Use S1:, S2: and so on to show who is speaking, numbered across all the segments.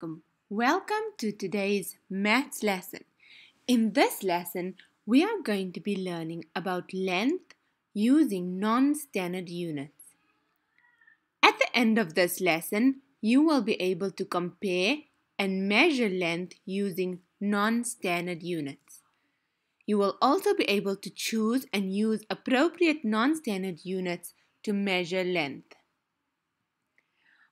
S1: Welcome. Welcome to today's maths lesson. In this lesson, we are going to be learning about length using non-standard units. At the end of this lesson, you will be able to compare and measure length using non-standard units. You will also be able to choose and use appropriate non-standard units to measure length.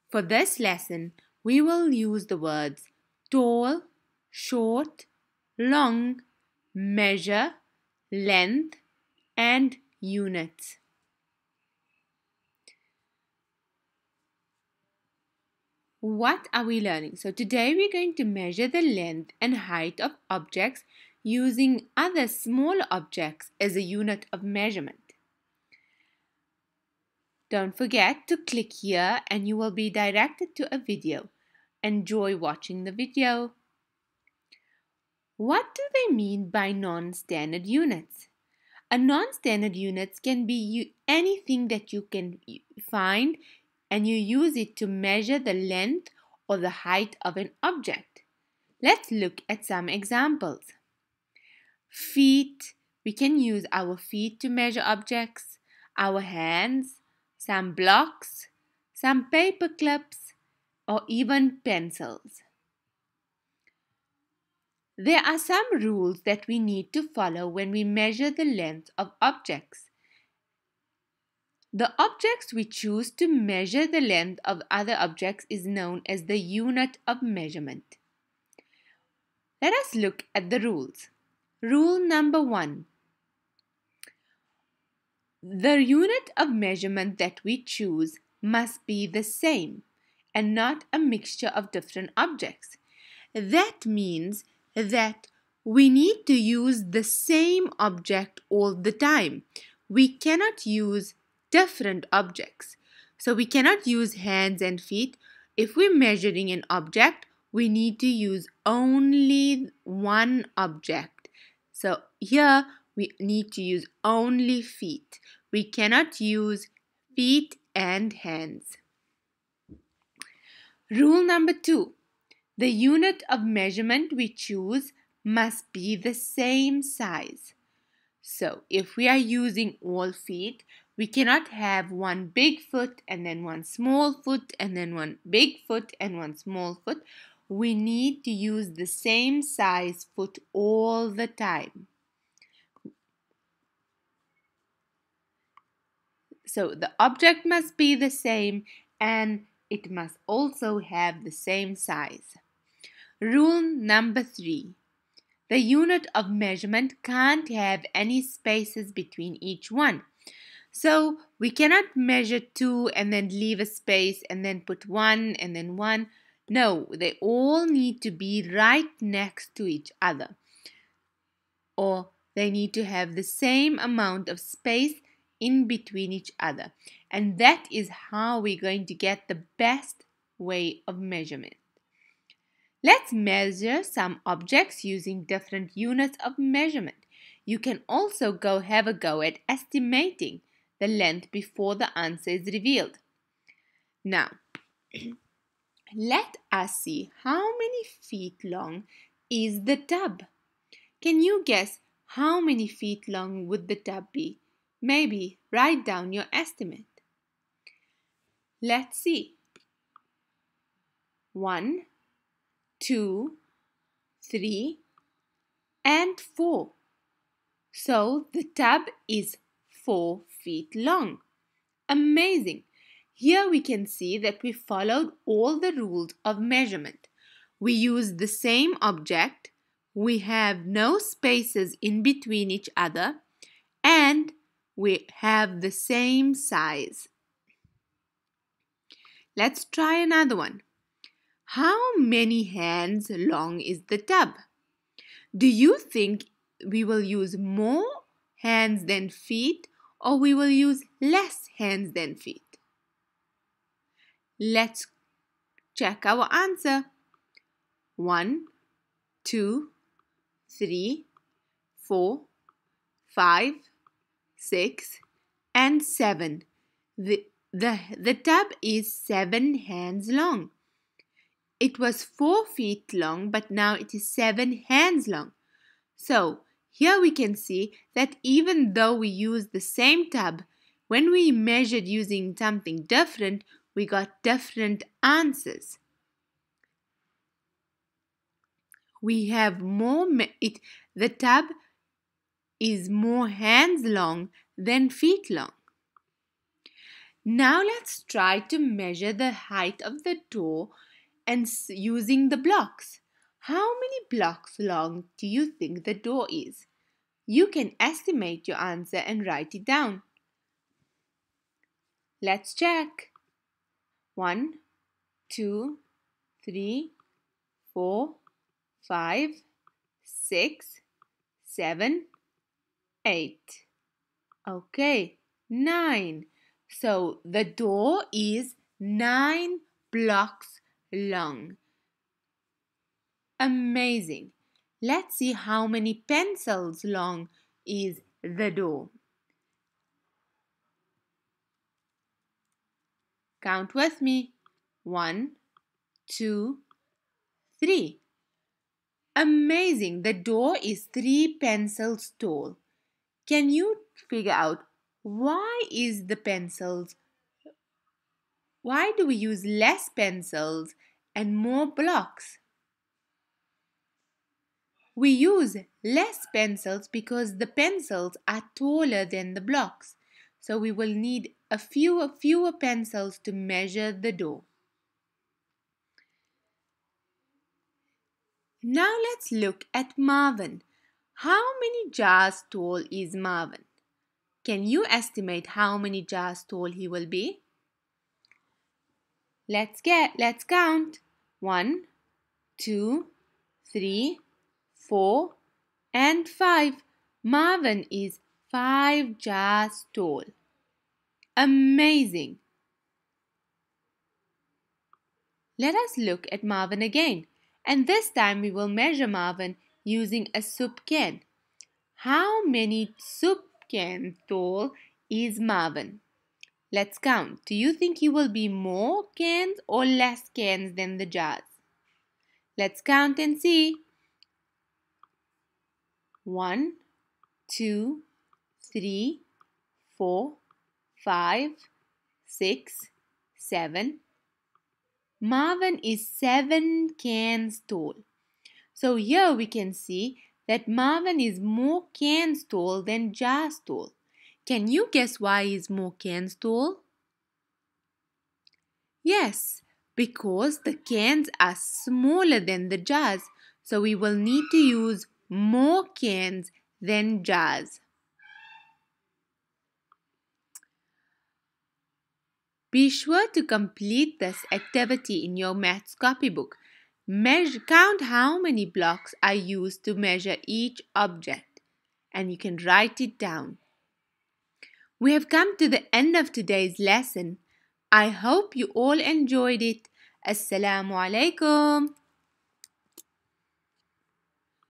S1: For this lesson, we will use the words tall, short, long, measure, length, and units. What are we learning? So today we're going to measure the length and height of objects using other small objects as a unit of measurement. Don't forget to click here and you will be directed to a video. Enjoy watching the video. What do they mean by non-standard units? A non-standard units can be anything that you can find and you use it to measure the length or the height of an object. Let's look at some examples. Feet. We can use our feet to measure objects. Our hands, some blocks, some paper clips, or even pencils. There are some rules that we need to follow when we measure the length of objects. The objects we choose to measure the length of other objects is known as the unit of measurement. Let us look at the rules. Rule number one. The unit of measurement that we choose must be the same and not a mixture of different objects. That means that we need to use the same object all the time. We cannot use different objects. So we cannot use hands and feet. If we're measuring an object, we need to use only one object. So here we need to use only feet. We cannot use feet and hands. Rule number two the unit of measurement we choose must be the same size. So, if we are using all feet, we cannot have one big foot and then one small foot and then one big foot and one small foot. We need to use the same size foot all the time. So the object must be the same and it must also have the same size. Rule number three. The unit of measurement can't have any spaces between each one. So we cannot measure two and then leave a space and then put one and then one. No, they all need to be right next to each other. Or they need to have the same amount of space in between each other. And that is how we're going to get the best way of measurement. Let's measure some objects using different units of measurement. You can also go have a go at estimating the length before the answer is revealed. Now, let us see how many feet long is the tub. Can you guess how many feet long would the tub be? Maybe write down your estimate. Let's see. One, two, three, and four. So the tub is four feet long. Amazing! Here we can see that we followed all the rules of measurement. We use the same object, we have no spaces in between each other, and we have the same size. Let's try another one. How many hands long is the tub? Do you think we will use more hands than feet or we will use less hands than feet? Let's check our answer. One, two, three, four, five, six, and seven. The, the, the tub is seven hands long. it was 4 feet long, but now it is 7 hands long. So, here we can see that even though we used the same tub, when we measured using something different, we got different answers. We have more, it, the tub is more hands long than feet long. Now let's try to measure the height of the door and using the blocks. How many blocks long do you think the door is? You can estimate your answer and write it down. Let's check. One, two, three, four, five, six, seven, eight. Okay, nine. So the door is nine blocks long. Amazing. Let's see how many pencils long is the door. Count with me. One, two, three. Amazing. The door is three pencils tall. Can you figure out why is the pencils why do we use less pencils and more blocks? We use less pencils because the pencils are taller than the blocks. So we will need a few fewer pencils to measure the door. Now let's look at Marvin. How many jars tall is Marvin? Can you estimate how many jars tall he will be? Let's get let's count. One, two, three, four, and five. Marvin is five jars tall. Amazing! Let us look at Marvin again, and this time we will measure Marvin using a soup can. How many soup cans tall is Marvin? Let's count. Do you think he will be more cans or less cans than the jars? Let's count and see. One, two, three, four, five, six, seven. Marvin is seven cans tall. So here we can see that Marvin is more cans tall than jars tall. Can you guess why he's more cans tall? Yes, because the cans are smaller than the jars, so we will need to use more cans than jars. Be sure to complete this activity in your maths copybook. Measure, count how many blocks are used to measure each object and you can write it down. We have come to the end of today's lesson. I hope you all enjoyed it. Assalamu alaikum.